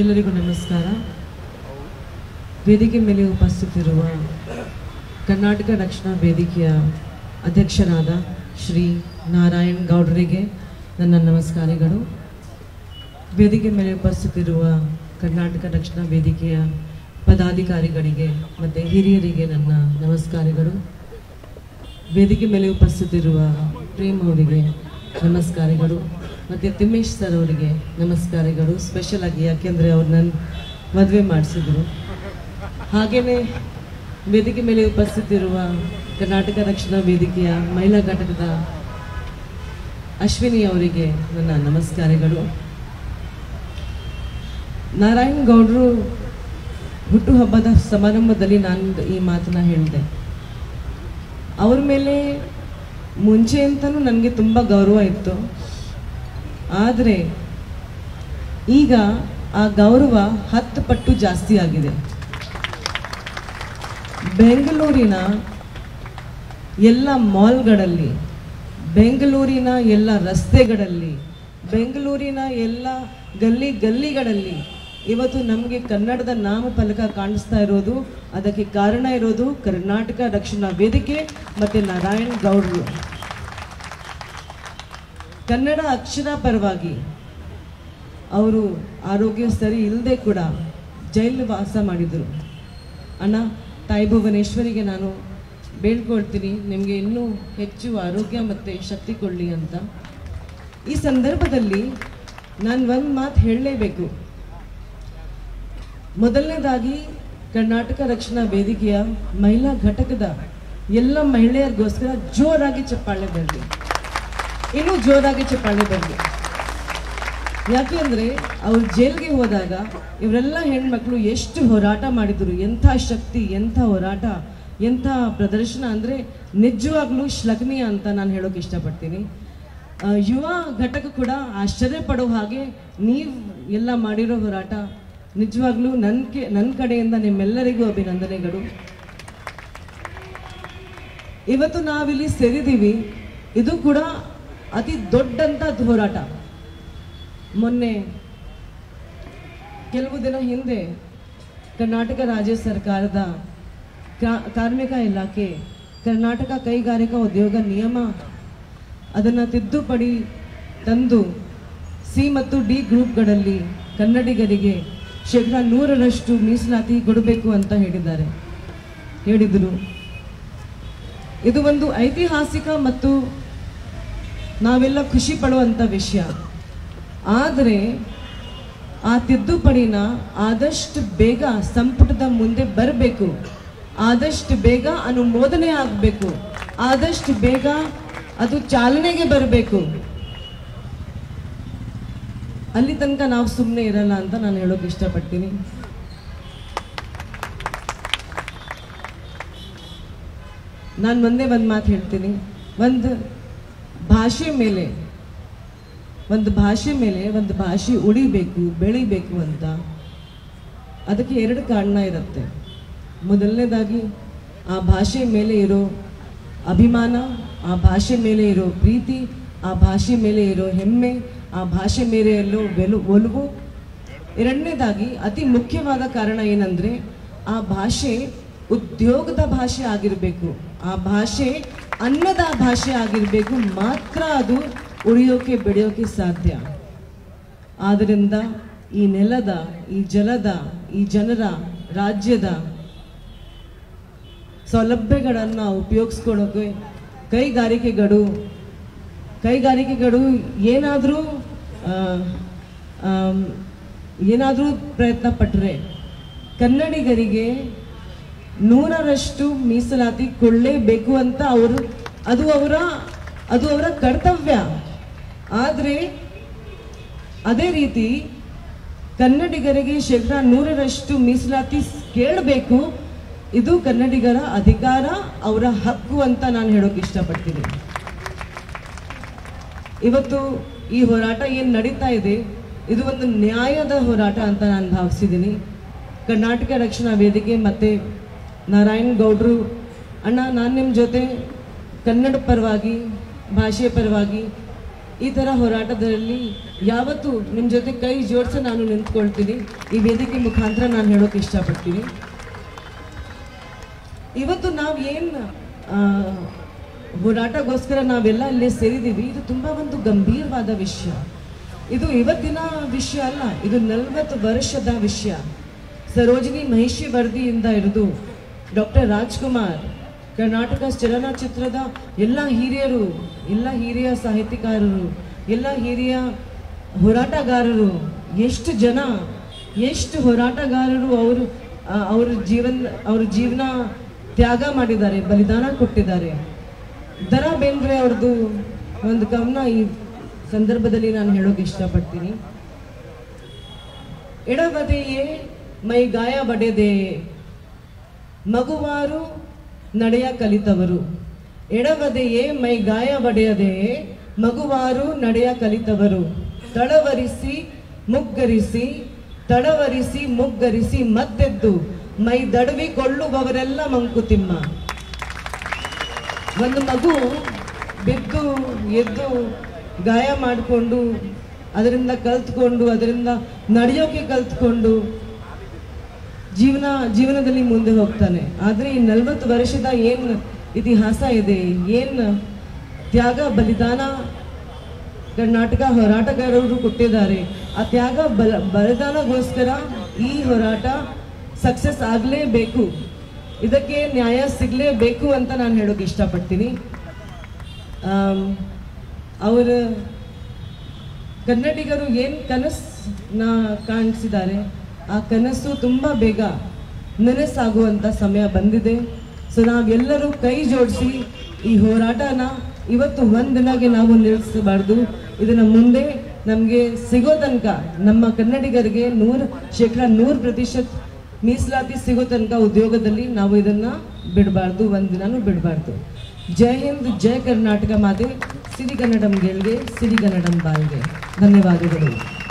ಎಲ್ಲರಿಗೂ ನಮಸ್ಕಾರ. ವೇದಿಕೆ ಮೇಲೆ ಉಪಸ್ಥಿತಿರುವ ಕರ್ನಾಟಕ ರಕ್ಷಣಾ ವೇದಿಕೆಯ ಅಧ್ಯಕ್ಷರಾದ ಶ್ರೀ ನಾರಾಯಣ್ ಗೌಡ್ರಿಗೆ ನನ್ನ ನಮಸ್ಕಾರಗಳು. ವೇದಿಕೆ ಮೇಲೆ ಉಪಸ್ಥಿತಿರುವ ಕರ್ನಾಟಕ ರಕ್ಷಣಾ ವೇದಿಕೆಯ ಪದಾಧಿಕಾರಿಗಳಿಗೆ ಮತ್ತು ಹಿರಿಯರಿಗೆ ನನ್ನ ನಮಸ್ಕಾರಗಳು. ವೇದಿಕೆ ಮೇಲೆ ಉಪಸ್ಥಿತಿರುವ ಪ್ರೇಮ್ ಅವರಿಗೆ ನಮಸ್ಕಾರಗಳು. ಮತ್ತು ತಿಮ್ಮೇಶ್ ಸರ್ ಅವರಿಗೆ ನಮಸ್ಕಾರಗಳು. ಸ್ಪೆಷಲ್ ಆಗಿ ಯಾಕೆಂದರೆ ಅವ್ರು ನನ್ನ ಮದುವೆ ಮಾಡಿಸಿದ್ರು. ಹಾಗೆಯೇ ವೇದಿಕೆ ಮೇಲೆ ಉಪಸ್ಥಿತಿರುವ ಕರ್ನಾಟಕ ರಕ್ಷಣಾ ವೇದಿಕೆಯ ಮಹಿಳಾ ಘಟಕದ ಅಶ್ವಿನಿ ಅವರಿಗೆ ನನ್ನ ನಮಸ್ಕಾರಗಳು. ನಾರಾಯಣ್ ಗೌಡರು ಹುಟ್ಟುಹಬ್ಬದ ಸಮಾರಂಭದಲ್ಲಿ ನಾನು ಈ ಮಾತನ್ನ ಹೇಳಿದೆ. ಅವ್ರ ಮೇಲೆ ಮುಂಚೆ ಅಂತಲೂ ನನಗೆ ತುಂಬ ಗೌರವ ಇತ್ತು. ಆದರೆ ಈಗ ಆ ಗೌರವ ಹತ್ತು ಪಟ್ಟು ಜಾಸ್ತಿ ಆಗಿದೆ. ಬೆಂಗಳೂರಿನ ಎಲ್ಲ ಮಾಲ್ಗಳಲ್ಲಿ, ಬೆಂಗಳೂರಿನ ಎಲ್ಲ ರಸ್ತೆಗಳಲ್ಲಿ, ಬೆಂಗಳೂರಿನ ಎಲ್ಲ ಗಲ್ಲಿ ಗಲ್ಲಿಗಳಲ್ಲಿ ಇವತ್ತು ನಮಗೆ ಕನ್ನಡದ ನಾಮಫಲಕ ಕಾಣಿಸ್ತಾ ಇರೋದು, ಅದಕ್ಕೆ ಕಾರಣ ಇರೋದು ಕರ್ನಾಟಕ ರಕ್ಷಣಾ ವೇದಿಕೆ ಮತ್ತು ನಾರಾಯಣ್ ಗೌಡರು. ಕನ್ನಡ ಅಕ್ಷರ ಪರವಾಗಿ ಅವರು ಆರೋಗ್ಯ ಸರಿ ಇಲ್ಲದೆ ಕೂಡ ಜೈಲು ವಾಸ ಮಾಡಿದರು. ಅಣ್ಣ, ತಾಯಿ ಭುವನೇಶ್ವರಿಗೆ ನಾನು ಬೇಡ್ಕೊಳ್ತೀನಿ. ನಿಮಗೆ ಇನ್ನೂ ಹೆಚ್ಚು ಆರೋಗ್ಯ ಮತ್ತು ಶಕ್ತಿ ಕೊಡಲಿ ಅಂತ. ಈ ಸಂದರ್ಭದಲ್ಲಿ ನಾನು ಒಂದು ಮಾತು ಹೇಳಲೇಬೇಕು. ಮೊದಲನೇದಾಗಿ ಕರ್ನಾಟಕ ರಕ್ಷಣಾ ವೇದಿಕೆಯ ಮಹಿಳಾ ಘಟಕದ ಎಲ್ಲ ಮಹಿಳೆಯರಿಗೋಸ್ಕರ ಜೋರಾಗಿ ಚಪ್ಪಾಳೆ ಬರಲಿ. ಇನ್ನೂ ಜೋರಾಗಿ ಚಪ್ಪಾಳೆ ಬರಲಿ ಯಾಕೆ ಅಂದರೆ ಅವ್ರು ಜೈಲ್ಗೆ ಹೋದಾಗ ಇವರೆಲ್ಲ ಹೆಣ್ಮಕ್ಳು ಎಷ್ಟು ಹೋರಾಟ ಮಾಡಿದ್ರು, ಎಂಥ ಶಕ್ತಿ, ಎಂಥ ಹೋರಾಟ, ಎಂಥ ಪ್ರದರ್ಶನ ಅಂದರೆ ನಿಜವಾಗ್ಲೂ ಶ್ಲಘನೀಯ ಅಂತ ನಾನು ಹೇಳೋಕೆ ಇಷ್ಟಪಡ್ತೀನಿ. ಯುವ ಘಟಕ ಕೂಡ ಆಶ್ಚರ್ಯ ಪಡೋ ಹಾಗೆ ನೀವು ಎಲ್ಲ ಮಾಡಿರೋ ಹೋರಾಟ ನಿಜವಾಗ್ಲೂ ನನ್ನ ಕೆ ನನ್ನ ಕಡೆಯಿಂದ ನಿಮ್ಮೆಲ್ಲರಿಗೂ ಅಭಿನಂದನೆಗಳು. ಇವತ್ತು ನಾವಿಲ್ಲಿ ಸೇರಿದ್ದೀವಿ. ಇದು ಕೂಡ ಅತಿ ದೊಡ್ಡಂತ ಹೋರಾಟ. ಮೊನ್ನೆ ಕೆಲವು ದಿನ ಹಿಂದೆ ಕರ್ನಾಟಕ ರಾಜ್ಯ ಸರ್ಕಾರದ ಕಾರ್ಮಿಕ ಇಲಾಖೆ, ಕರ್ನಾಟಕ ಕೈಗಾರಿಕಾ ಉದ್ಯೋಗ ನಿಯಮ ಅದನ್ನು ತಿದ್ದುಪಡಿ ತಂದು ಸಿ ಮತ್ತು ಡಿ ಗ್ರೂಪ್ಗಳಲ್ಲಿ ಕನ್ನಡಿಗರಿಗೆ ಶೇಕಡ ನೂರರಷ್ಟು ಮೀಸಲಾತಿ ಕೊಡಬೇಕು ಅಂತ ಹೇಳಿದ್ದಾರೆ. ಹೇಳಿದರು. ಇದು ಒಂದು ಐತಿಹಾಸಿಕ ಮತ್ತು ನಾವೆಲ್ಲ ಖುಷಿ ಪಡುವಂಥ ವಿಷಯ. ಆದರೆ ಆ ತಿದ್ದುಪಡಿನ ಆದಷ್ಟು ಬೇಗ ಸಂಪುಟದ ಮುಂದೆ ಬರಬೇಕು. ಆದಷ್ಟು ಬೇಗ ಅನುಮೋದನೆ ಆಗಬೇಕು. ಆದಷ್ಟು ಬೇಗ ಅದು ಚಾಲನೆಗೆ ಬರಬೇಕು. ಅಲ್ಲಿ ತನಕ ನಾವು ಸುಮ್ಮನೆ ಇರಲ್ಲ ಅಂತ ನಾನು ಹೇಳೋಕೆ ಇಷ್ಟಪಡ್ತೀನಿ. ನಾನು ಒಂದೇ ಒಂದು ಮಾತು ಹೇಳ್ತೀನಿ. ಒಂದು ಭಾಷೆ ಮೇಲೆ, ಒಂದು ಭಾಷೆ ಮೇಲೆ ಒಂದು ಭಾಷೆ ಉಳಿಬೇಕು, ಬೆಳಿಬೇಕು ಅಂತ ಅದಕ್ಕೆ ಎರಡು ಕಾರಣ ಇರುತ್ತೆ. ಮೊದಲನೇದಾಗಿ, ಆ ಭಾಷೆ ಮೇಲೆ ಇರೋ ಅಭಿಮಾನ, ಆ ಭಾಷೆ ಮೇಲೆ ಇರೋ ಪ್ರೀತಿ, ಆ ಭಾಷೆ ಮೇಲೆ ಇರೋ ಹೆಮ್ಮೆ, ಆ ಭಾಷೆ ಮೇಲೆ ಇರೋ ಬೆಲು ಒಲವು. ಎರಡನೇದಾಗಿ, ಅತಿ ಮುಖ್ಯವಾದ ಕಾರಣ ಏನಂದರೆ, ಆ ಭಾಷೆ ಉದ್ಯೋಗದ ಭಾಷೆ ಆಗಿರಬೇಕು. ಆ ಭಾಷೆ ಅನ್ನದ ಭಾಷೆ ಆಗಿರಬೇಕು, ಮಾತ್ರ ಅದು ಉಳಿಯೋಕೆ, ಬೆಳೆಯೋಕೆ ಸಾಧ್ಯ. ಆದ್ದರಿಂದ ಈ ನೆಲದ, ಈ ಜಲದ, ಈ ಜನರ, ರಾಜ್ಯದ ಸೌಲಭ್ಯಗಳನ್ನು ಉಪಯೋಗಿಸ್ಕೊಳ್ಳೋಕೆ ಕೈಗಾರಿಕೆಗಳು ಕೈಗಾರಿಕೆಗಳು ಏನಾದರೂ ಏನಾದರೂ ಪ್ರಯತ್ನ ಪಟ್ಟರೆ ಕನ್ನಡಿಗರಿಗೆ ನೂರರಷ್ಟು ಮೀಸಲಾತಿ ಕೊಡಲೇಬೇಕು ಅಂತ ಅವರು ಅದು ಅವರ ಅದು ಅವರ ಕರ್ತವ್ಯ. ಆದರೆ ಅದೇ ರೀತಿ ಕನ್ನಡಿಗರಿಗೆ ಶೇಕಡ ನೂರರಷ್ಟು ಮೀಸಲಾತಿ ಕೇಳಬೇಕು. ಇದು ಕನ್ನಡಿಗರ ಅಧಿಕಾರ, ಅವರ ಹಕ್ಕು ಅಂತ ನಾನು ಹೇಳೋಕೆ ಇಷ್ಟಪಡ್ತೀನಿ. ಇವತ್ತು ಈ ಹೋರಾಟ ಏನು ನಡೀತಾ ಇದೆ, ಇದು ಒಂದು ನ್ಯಾಯದ ಹೋರಾಟ ಅಂತ ನಾನು ಭಾವಿಸಿದ್ದೀನಿ. ಕರ್ನಾಟಕ ರಕ್ಷಣಾ ವೇದಿಕೆ ಮತ್ತು ನಾರಾಯಣ್ ಗೌಡ್ರು, ಅಣ್ಣ ನಾನು ನಿಮ್ಮ ಜೊತೆ ಕನ್ನಡ ಪರವಾಗಿ ಭಾಷೆ ಪರವಾಗಿ ಈ ಥರ ಹೋರಾಟದಲ್ಲಿ ಯಾವತ್ತೂ ನಿಮ್ಮ ಜೊತೆ ಕೈ ಜೋಡಿಸಿ ನಾನು ನಿಂತ್ಕೊಳ್ತೀನಿ. ಈ ವೇದಿಕೆ ಮುಖಾಂತರ ನಾನು ಹೇಳೋಕೆ ಇಷ್ಟಪಡ್ತೀನಿ. ಇವತ್ತು ನಾವು ಏನು ಹೋರಾಟಗೋಸ್ಕರ ನಾವೆಲ್ಲ ಇಲ್ಲೇ ಸೇರಿದ್ದೀವಿ ಇದು ತುಂಬ ಒಂದು ಗಂಭೀರವಾದ ವಿಷಯ. ಇದು ಇವತ್ತಿನ ವಿಷಯ ಅಲ್ಲ, ಇದು ನಲವತ್ತು ವರ್ಷದ ವಿಷಯ. ಸರೋಜಿನಿ ಮಹಿಷಿ ವರದಿಯಿಂದ ಹಿಡಿದು ಡಾಕ್ಟರ್ ರಾಜ್ಕುಮಾರ್ ಕರ್ನಾಟಕ ಚಲನಚಿತ್ರದ ಎಲ್ಲ ಹಿರಿಯರು, ಎಲ್ಲ ಹಿರಿಯ ಸಾಹಿತ್ಯಕಾರರು, ಎಲ್ಲ ಹಿರಿಯ ಹೋರಾಟಗಾರರು, ಎಷ್ಟು ಜನ, ಎಷ್ಟು ಹೋರಾಟಗಾರರು ಅವರು ಅವ್ರ ಜೀವನ ಅವ್ರ ಜೀವನ ತ್ಯಾಗ ಮಾಡಿದ್ದಾರೆ, ಬಲಿದಾನ ಕೊಟ್ಟಿದ್ದಾರೆ. ದರ ಬೇಂದ್ರೆ ಅವ್ರದ್ದು ಒಂದು ಗಮನ ಈ ಸಂದರ್ಭದಲ್ಲಿ ನಾನು ಹೇಳೋಕೆ ಇಷ್ಟಪಡ್ತೀನಿ. ಎಡಬದೆಯೇ ಮೈ ಗಾಯ ಬಡೆದೆ, ಮಗುವಾರು ನಡೆಯ ಕಲಿತವರು. ಎಡವದೆಯೇ ಮೈ ಗಾಯ ಬಡೆಯದೆ ಮಗುವಾರು ನಡೆಯ ಕಲಿತವರು. ತಳವರಿಸಿ ಮುಗ್ಗರಿಸಿ ತಳವರಿಸಿ ಮುಗ್ಗರಿಸಿ ಮತ್ತೆದ್ದು, ಮೈ ದಡವಿಕೊಳ್ಳುವವರೆಲ್ಲ ಮಂಕುತಿಮ್ಮ. ಒಂದು ಮಗು ಬಿದ್ದು, ಎದ್ದು ಗಾಯ ಮಾಡಿಕೊಂಡು, ಅದರಿಂದ ಕಲ್ತ್ಕೊಂಡು, ಅದರಿಂದ ನಡೆಯೋಕೆ ಕಲ್ತ್ಕೊಂಡು ಜೀವನ, ಜೀವನದಲ್ಲಿ ಮುಂದೆ ಹೋಗ್ತಾನೆ. ಆದರೆ ಈ ನಲವತ್ತು ವರ್ಷದ ಏನು ಇತಿಹಾಸ ಇದೆ, ಏನು ತ್ಯಾಗ, ಬಲಿದಾನ ಕರ್ನಾಟಕ ಹೋರಾಟಗಾರರು ಕೊಟ್ಟಿದ್ದಾರೆ, ಆ ತ್ಯಾಗ, ಬಲ ಬಲಿದಾನಗೋಸ್ಕರ ಈ ಹೋರಾಟ ಸಕ್ಸಸ್ ಆಗಲೇಬೇಕು. ಇದಕ್ಕೆ ನ್ಯಾಯ ಸಿಗಲೇಬೇಕು ಅಂತ ನಾನು ಹೇಳೋಕೆ ಇಷ್ಟಪಡ್ತೀನಿ. ಅವರ ಕನ್ನಡಿಗರು ಏನು ಕನಸನ್ನ ಕಾಣಿಸಿದ್ದಾರೆ? ಆ ಕನಸು ತುಂಬ ಬೇಗ ನನಸಾಗುವಂಥ ಸಮಯ ಬಂದಿದೆ. ಸೊ ನಾವೆಲ್ಲರೂ ಕೈ ಜೋಡಿಸಿ ಈ ಹೋರಾಟನ ಇವತ್ತು ಒಂದಿನಾಗೆ ನಾವು ನಿಲ್ಲಿಸಬಾರ್ದು. ಇದನ್ನ ಮುಂದೆ ನಮಗೆ ಸಿಗೋ ತನಕ ನಮ್ಮ ಕನ್ನಡಿಗರಿಗೆ ನೂರು ಶೇಕಡ ನೂರು ಪ್ರತಿಶತ ಮೀಸಲಾತಿ ಸಿಗೋ ತನಕ ಉದ್ಯೋಗದಲ್ಲಿ ನಾವು ಇದನ್ನ ಬಿಡಬಾರ್ದು, ಒಂದಿನಾನು ಬಿಡಬಾರ್ದು. ಜೈ ಹಿಂದ್, ಜೈ ಕರ್ನಾಟಕ ಮಾತೆ ಸಿರಿ ಕನ್ನಡಂ ಗೆಲ್ಗೆ ಸಿರಿ ಕನ್ನಡಂ ಬಾಲ್ಗೆ ಧನ್ಯವಾದಗಳು.